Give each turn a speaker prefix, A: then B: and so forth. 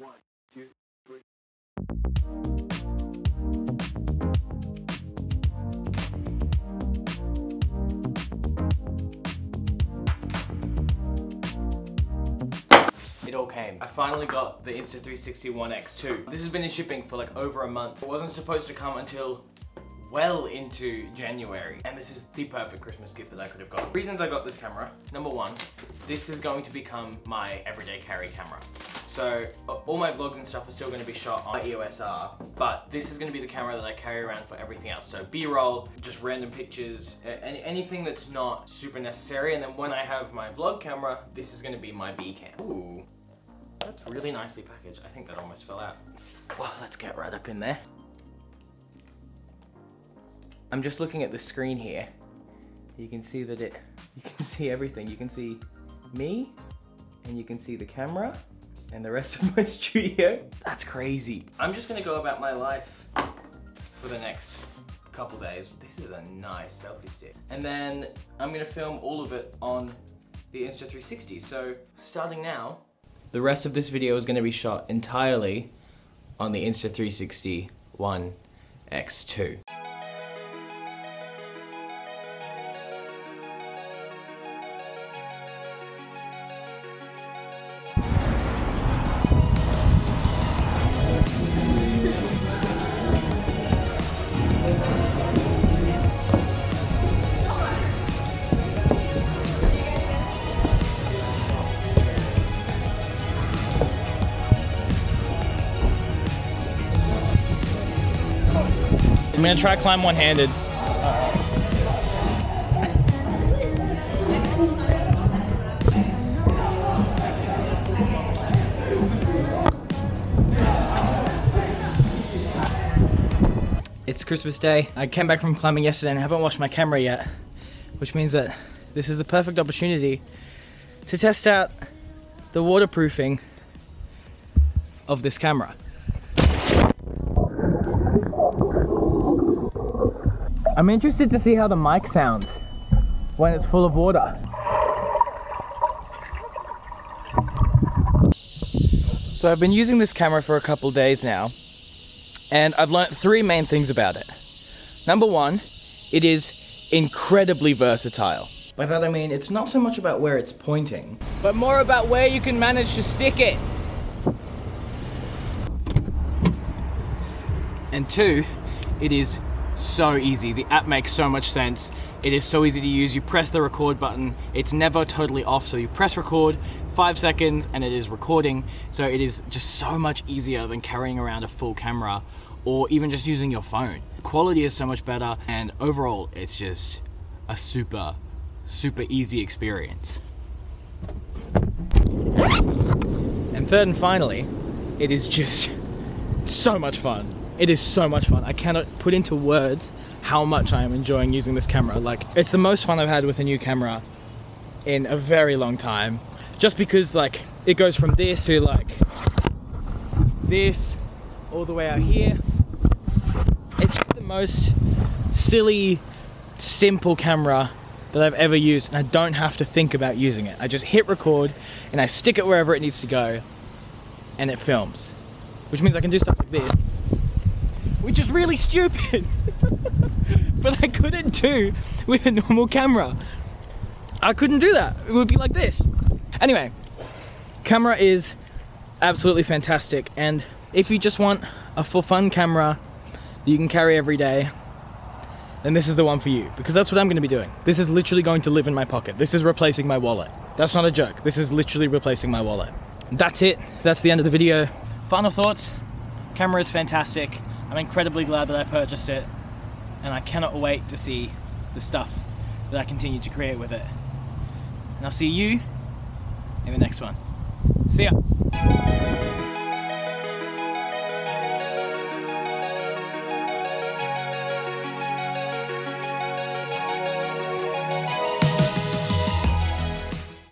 A: One, two, three.
B: It all came. I finally got the Insta360 One X2. This has been in shipping for like over a month. It wasn't supposed to come until well into January. And this is the perfect Christmas gift that I could have got. Reasons I got this camera. Number one, this is going to become my everyday carry camera. So uh, all my vlogs and stuff are still going to be shot on EOS R, but this is going to be the camera that I carry around for everything else. So B-roll, just random pictures, any, anything that's not super necessary. And then when I have my vlog camera, this is going to be my B cam. Ooh, that's really nicely packaged. I think that almost fell out. Well, let's get right up in there. I'm just looking at the screen here. You can see that it, you can see everything. You can see me, and you can see the camera, and the rest of my studio. That's crazy. I'm just gonna go about my life for the next couple days. This is a nice selfie stick. And then I'm gonna film all of it on the Insta360. So starting now, the rest of this video is gonna be shot entirely on the Insta360 One X2. I'm gonna try climb one-handed. It's Christmas Day. I came back from climbing yesterday and I haven't washed my camera yet, which means that this is the perfect opportunity to test out the waterproofing of this camera. I'm interested to see how the mic sounds when it's full of water. So I've been using this camera for a couple days now and I've learnt three main things about it. Number one, it is incredibly versatile. By that I mean it's not so much about where it's pointing, but more about where you can manage to stick it. And two, it is so easy. The app makes so much sense. It is so easy to use. You press the record button. It's never totally off. So you press record, five seconds, and it is recording. So it is just so much easier than carrying around a full camera or even just using your phone. Quality is so much better. And overall, it's just a super, super easy experience. And third and finally, it is just so much fun. It is so much fun. I cannot put into words how much I am enjoying using this camera. Like, it's the most fun I've had with a new camera in a very long time. Just because, like, it goes from this to, like, this, all the way out here. It's the most silly, simple camera that I've ever used, and I don't have to think about using it. I just hit record, and I stick it wherever it needs to go, and it films. Which means I can do stuff like this which is really stupid. but I couldn't do with a normal camera. I couldn't do that. It would be like this. Anyway, camera is absolutely fantastic. And if you just want a for fun camera that you can carry every day, then this is the one for you. Because that's what I'm gonna be doing. This is literally going to live in my pocket. This is replacing my wallet. That's not a joke. This is literally replacing my wallet. That's it. That's the end of the video. Final thoughts. Camera is fantastic. I'm incredibly glad that I purchased it and I cannot wait to see the stuff that I continue to create with it. And I'll see you in the next one. See ya!